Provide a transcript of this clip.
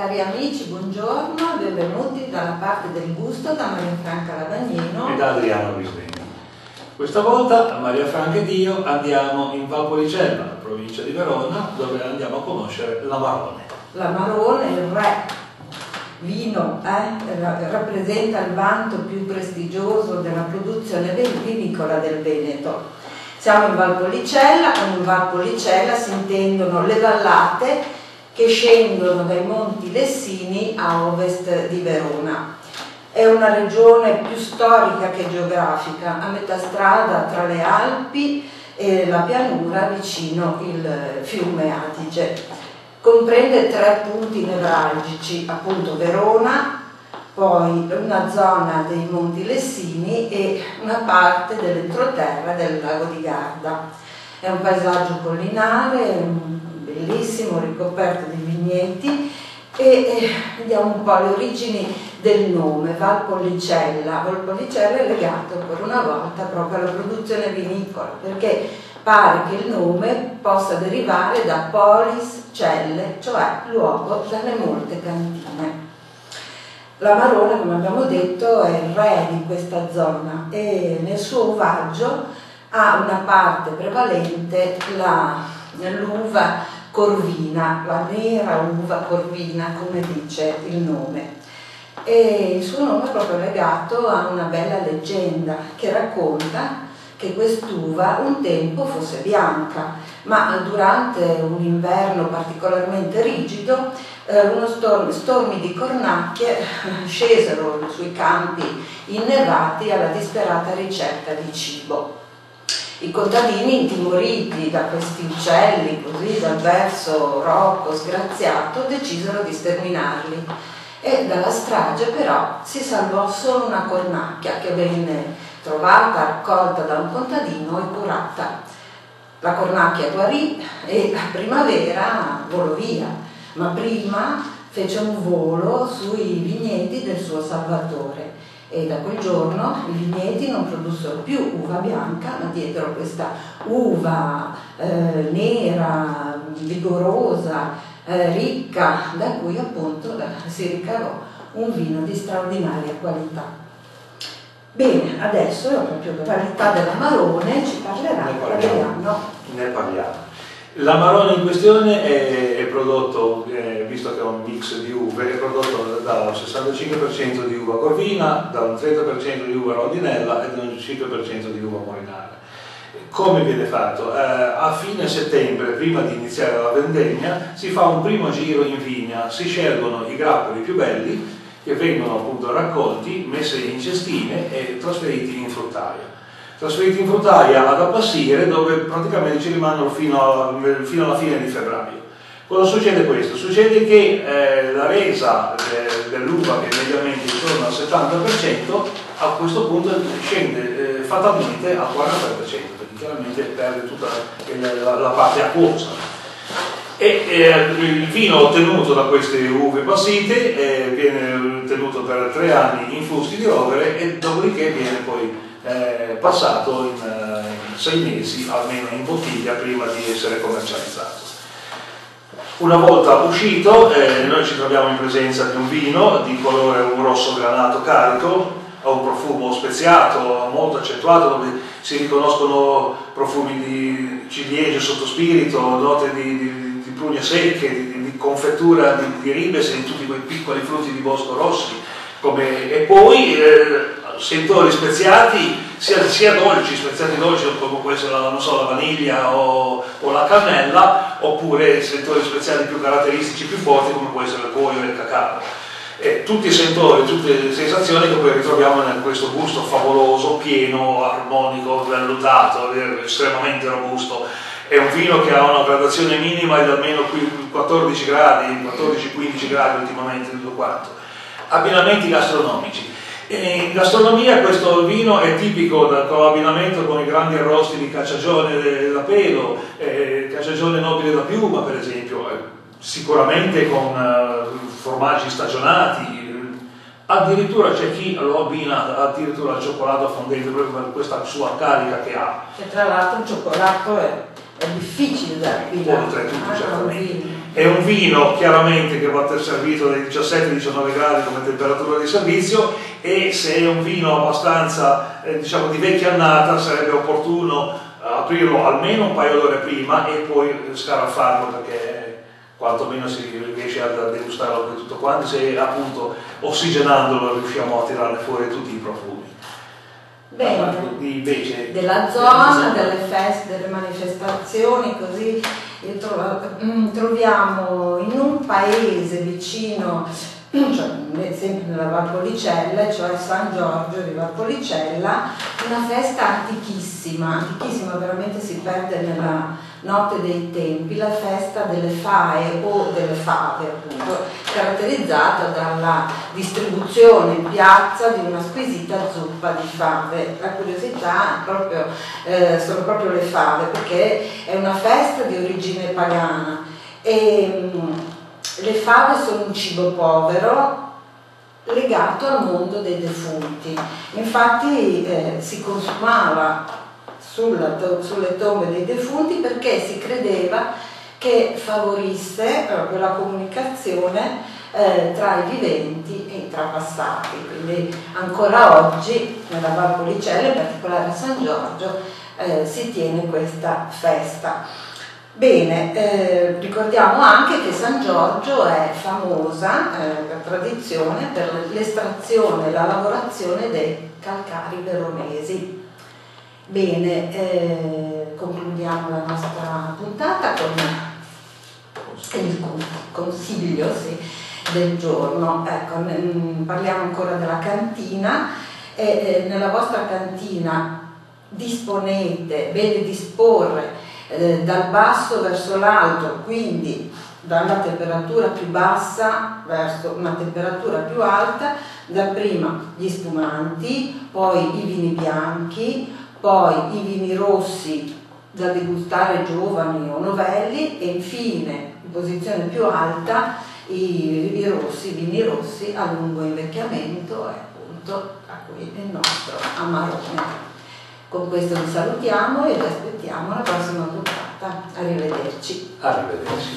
Cari amici, buongiorno, benvenuti dalla parte del gusto da Maria Franca Lavagnino e da Adriano Bisbegno. Questa volta Maria Franca ed io andiamo in Valpolicella, provincia di Verona, dove andiamo a conoscere l'Amarone. L'Amarone, il re vino, eh, rappresenta il vanto più prestigioso della produzione vinicola del Veneto. Siamo in Valpolicella, con Valpolicella si intendono le vallate che scendono dai monti Lessini a ovest di Verona. È una regione più storica che geografica, a metà strada tra le Alpi e la pianura vicino il fiume Adige. Comprende tre punti nevralgici, appunto Verona, poi una zona dei Monti Lessini e una parte dell'entroterra del lago di Garda. È un paesaggio collinare, bellissimo, ricoperto di vigneti e, vediamo un po' le origini del nome, Valpolicella. Valpolicella è legato per una volta proprio alla produzione vinicola, perché pare che il nome possa derivare da polis celle, cioè luogo dalle molte cantine. L'Amarone, come abbiamo detto, è il re di questa zona e nel suo ovaggio ha una parte prevalente l'uva corvina, la vera uva corvina come dice il nome. E il suo nome è proprio legato a una bella leggenda che racconta che quest'uva un tempo fosse bianca, ma durante un inverno particolarmente rigido eh, storm, stormi di cornacchie scesero sui campi innevati alla disperata ricerca di cibo. I contadini intimoriti da questi uccelli, così dal verso rocco, sgraziato, decisero di sterminarli e dalla strage però si salvò solo una cornacchia che venne trovata, raccolta da un contadino e curata. La cornacchia guarì e a primavera volò via, ma prima fece un volo sui vigneti del suo salvatore e da quel giorno i vigneti non produssero più uva bianca, ma diedero questa uva eh, nera, vigorosa, eh, ricca, da cui appunto si ricavò un vino di straordinaria qualità. Bene, adesso proprio per qualità dell'amarone ci parlerà Adriano. Ne parliamo. L'amarone in questione è, prodotto, eh, visto che è un mix di uve, è prodotto da un 65% di uva corvina, da un 30% di uva rondinella e da un 5% di uva morinale. Come viene fatto? Eh, a fine settembre, prima di iniziare la vendemmia, si fa un primo giro in vigna, si scelgono i grappoli più belli che vengono appunto raccolti, messi in cestine e trasferiti in fruttaia trasferiti in frutaia ad Appassire dove praticamente ci rimangono fino, a, fino alla fine di febbraio. Cosa succede questo? Succede che eh, la resa de, dell'uva, che mediamente intorno al 70%, a questo punto scende eh, fatalmente al 40%, perché chiaramente perde tutta la, la parte acquosa. E eh, il vino ottenuto da queste uve passite eh, viene tenuto per tre anni in fusti di rovere e dopodiché viene poi eh, passato in, eh, in, sei mesi almeno in bottiglia prima di essere commercializzato. Una volta uscito eh, noi ci troviamo in presenza di un vino di colore un rosso granato carico, ha un profumo speziato, molto accentuato, dove si riconoscono profumi di ciliegie sotto spirito, note di, di, di prugne secche, di, di confettura di, di ribes e di tutti quei piccoli frutti di bosco rossi. Come, e poi eh, sentori speziati sia, sia, dolci, speziati dolci come può essere la, so, la vaniglia o, o, la cannella, oppure sentori speziati più caratteristici, più forti come può essere il cuoio e il cacao. E tutti i sentori, tutte le sensazioni che poi ritroviamo in questo gusto favoloso, pieno, armonico, vellutato, estremamente robusto. È un vino che ha una gradazione minima di almeno 14 gradi, 14-15 gradi ultimamente tutto quanto. Abbinamenti gastronomici in gastronomia questo vino è tipico del abbinamento con i grandi arrosti di cacciagione da pelo, eh, cacciagione nobile da piuma per esempio, eh, sicuramente con eh, formaggi stagionati, addirittura c'è chi lo abbina addirittura al cioccolato fondente proprio per questa sua carica che ha. E tra l'altro il cioccolato è, è difficile da abbinare. Oltretutto, ah, certamente È un vino chiaramente che va servito dai 17-19 gradi come temperatura di servizio e se è un vino abbastanza eh, diciamo di vecchia annata sarebbe opportuno aprirlo almeno un paio d'ore prima e poi scaraffarlo perché quantomeno si riesce a degustarlo per tutto quanto se appunto ossigenandolo riusciamo a tirare fuori tutti i profumi. Bene, invece, della zona, delle feste, delle manifestazioni, così troviamo in un paese vicino, cioè, sempre nella Valpolicella, cioè San Giorgio di Valpolicella, una festa antichissima, antichissima veramente si perde nella notte dei tempi, la festa delle fae o delle fave appunto, caratterizzata dalla distribuzione in piazza di una squisita zuppa di fave. La curiosità proprio, eh, sono proprio le fave perché è una festa di origine pagana e mm, le fave sono un cibo povero legato al mondo dei defunti. Infatti eh, si consumava sulla, sulle tombe dei defunti perché si credeva che favorisse proprio la comunicazione eh, tra i viventi e i trapassati. Quindi ancora oggi nella Valpolicella, in particolare a San Giorgio, eh, si tiene questa festa. Bene, eh, ricordiamo anche che San Giorgio è famosa eh, per tradizione per l'estrazione e la lavorazione dei calcari veronesi. Bene, eh, concludiamo la nostra puntata con il consiglio sì, del giorno. Ecco, parliamo ancora della cantina e eh, nella vostra cantina disponete, bene disporre eh, dal basso verso l'alto, quindi dalla temperatura più bassa verso una temperatura più alta, dapprima gli spumanti, poi i vini bianchi, poi i vini rossi da degustare giovani o novelli e infine in posizione più alta i, i rossi, vini rossi a lungo invecchiamento e appunto a cui il nostro Amarone. Con questo vi salutiamo e vi aspettiamo alla prossima puntata. Arrivederci. Arrivederci.